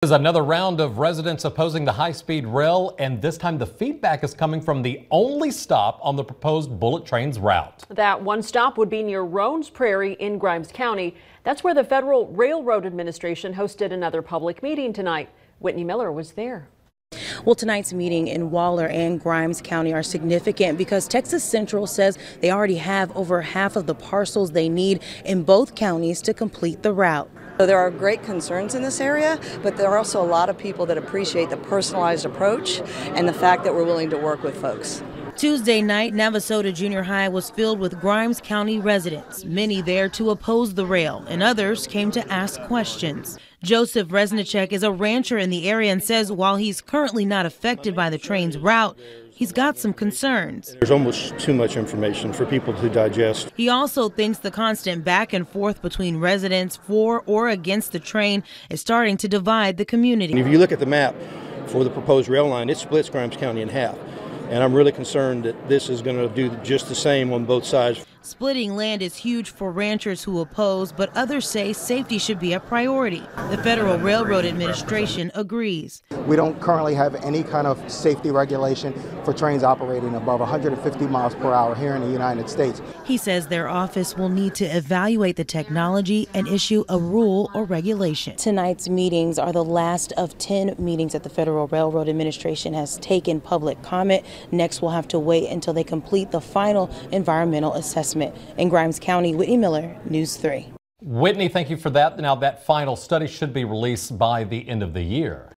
There's another round of residents opposing the high-speed rail, and this time the feedback is coming from the only stop on the proposed bullet trains route. That one stop would be near Roans Prairie in Grimes County. That's where the Federal Railroad Administration hosted another public meeting tonight. Whitney Miller was there. Well, tonight's meeting in Waller and Grimes County are significant because Texas Central says they already have over half of the parcels they need in both counties to complete the route. So there are great concerns in this area, but there are also a lot of people that appreciate the personalized approach and the fact that we're willing to work with folks. Tuesday night, Navasota Junior High was filled with Grimes County residents, many there to oppose the rail, and others came to ask questions. Joseph Resnicek is a rancher in the area and says while he's currently not affected by the train's route, he's got some concerns. There's almost too much information for people to digest. He also thinks the constant back and forth between residents for or against the train is starting to divide the community. And if you look at the map for the proposed rail line, it splits Grimes County in half. And I'm really concerned that this is going to do just the same on both sides. Splitting land is huge for ranchers who oppose, but others say safety should be a priority. The Federal Railroad Administration agrees. We don't currently have any kind of safety regulation for trains operating above 150 miles per hour here in the United States. He says their office will need to evaluate the technology and issue a rule or regulation. Tonight's meetings are the last of 10 meetings that the Federal Railroad Administration has taken public comment. Next, we'll have to wait until they complete the final environmental assessment. In Grimes County, Whitney Miller, News 3. Whitney, thank you for that. Now, that final study should be released by the end of the year.